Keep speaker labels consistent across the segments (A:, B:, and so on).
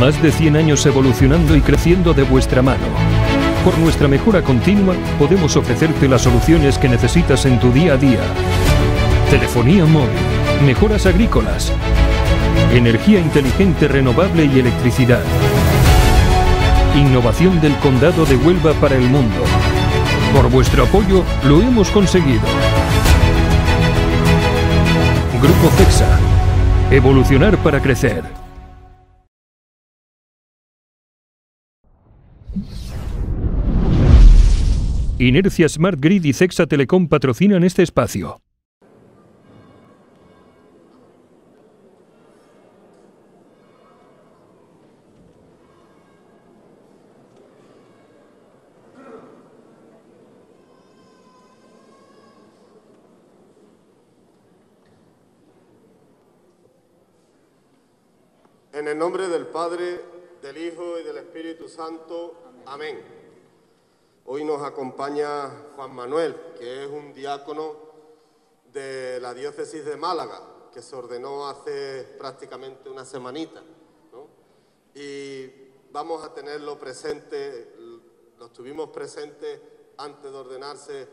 A: Más de 100 años evolucionando y creciendo de vuestra mano. Por nuestra mejora continua, podemos ofrecerte las soluciones que necesitas en tu día a día. Telefonía móvil, mejoras agrícolas, energía inteligente renovable y electricidad. Innovación del Condado de Huelva para el mundo. Por vuestro apoyo lo hemos conseguido. Grupo CEXA. Evolucionar para crecer. Inercia Smart Grid y CEXA Telecom patrocinan este espacio.
B: En el nombre del Padre, del Hijo y del Espíritu Santo. Amén. Hoy nos acompaña Juan Manuel, que es un diácono de la diócesis de Málaga, que se ordenó hace prácticamente una semanita. Y vamos a tenerlo presente, lo tuvimos presente antes de ordenarse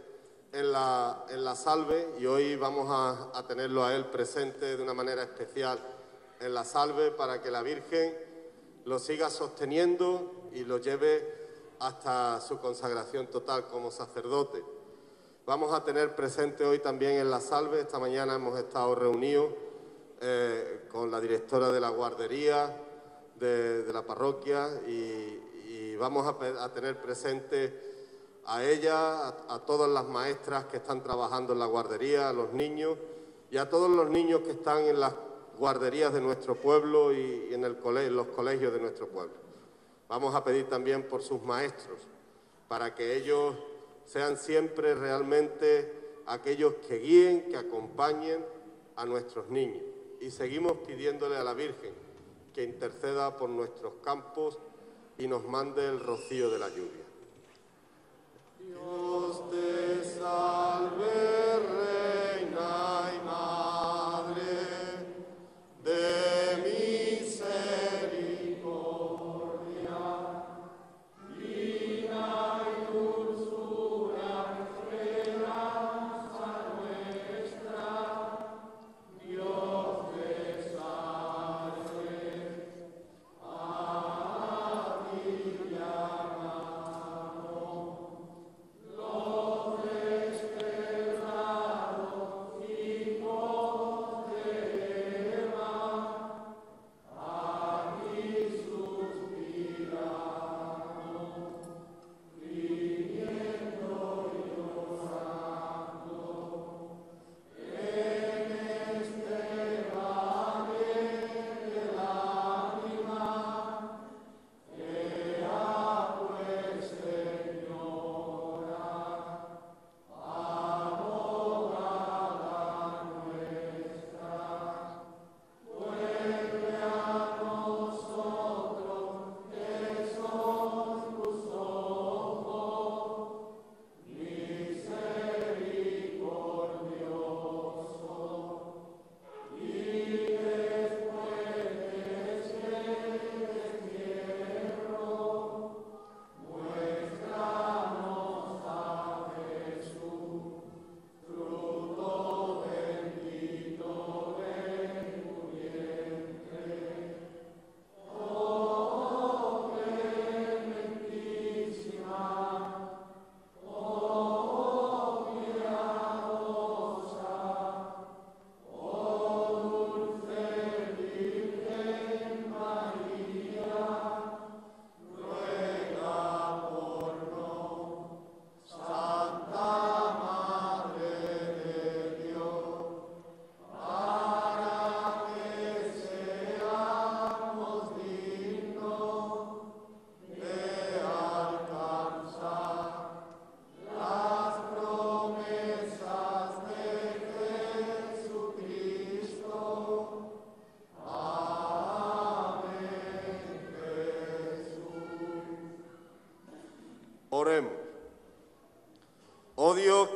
B: en la, en la salve y hoy vamos a, a tenerlo a él presente de una manera especial en la salve para que la Virgen lo siga sosteniendo y lo lleve hasta su consagración total como sacerdote. Vamos a tener presente hoy también en la salve, esta mañana hemos estado reunidos eh, con la directora de la guardería de, la parroquia y, vamos a, a, tener presente a ella, a, a todas las maestras que están trabajando en la guardería, a los niños y a todos los niños que están en las guarderías de nuestro pueblo y en los colegios de nuestro pueblo. Vamos a pedir también por sus maestros, para que ellos sean siempre realmente aquellos que guíen, que acompañen a nuestros niños. Y seguimos pidiéndole a la Virgen que interceda por nuestros campos y nos mande el rocío de la lluvia.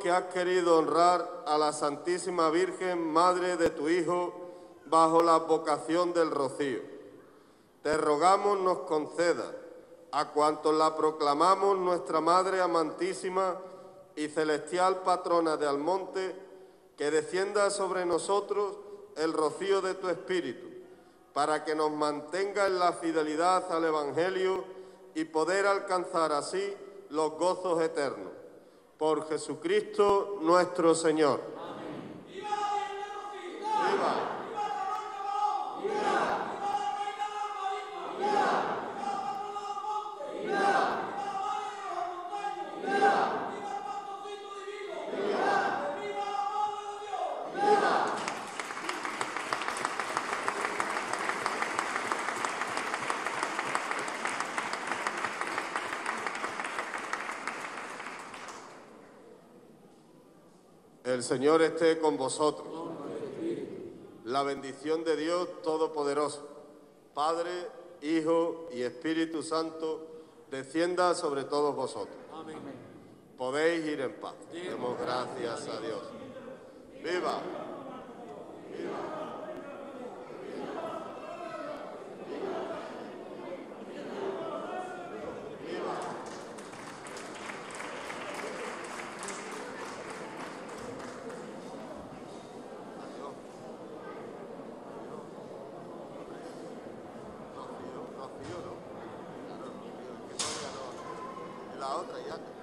B: Que has querido honrar a la Santísima Virgen, Madre de tu Hijo, bajo la vocación del rocío. te rogamos nos conceda a cuantos la proclamamos nuestra Madre amantísima y celestial patrona de Almonte, que descienda sobre nosotros el rocío de tu Espíritu, para que nos mantenga en la fidelidad al Evangelio y poder alcanzar así los gozos eternos. Por Jesucristo nuestro Señor. El Señor esté con vosotros. La bendición de Dios Todopoderoso, Padre, Hijo y Espíritu Santo, descienda sobre todos vosotros. Podéis ir en paz. Demos gracias a Dios. ¡Viva! ¡Viva! otra y.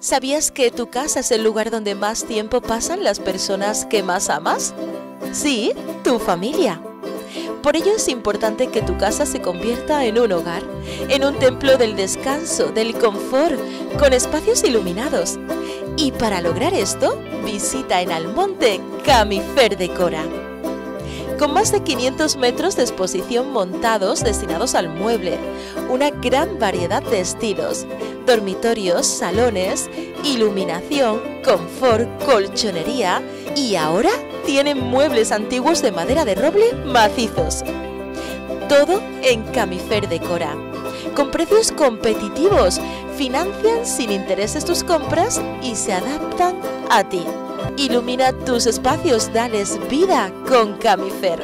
C: ¿Sabías que tu casa es el lugar donde más tiempo pasan las personas que más amas? Sí, tu familia. Por ello es importante que tu casa se convierta en un hogar, en un templo del descanso, del confort, con espacios iluminados. Y para lograr esto, visita en Almonte Camifer Decora con más de 500 metros de exposición montados destinados al mueble, una gran variedad de estilos, dormitorios, salones, iluminación, confort, colchonería y ahora tienen muebles antiguos de madera de roble macizos. Todo en Camifer Decora. Con precios competitivos, financian sin intereses tus compras y se adaptan a ti. Ilumina tus espacios, dales vida con Camifer.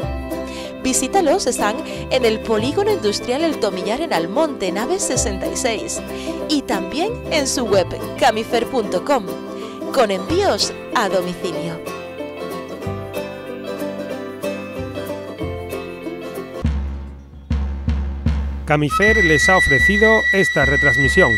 C: Visítalos, están en el Polígono Industrial El Tomillar en Almonte, nave 66, y también en su web camifer.com, con envíos a domicilio.
D: Camifer les ha ofrecido esta retransmisión.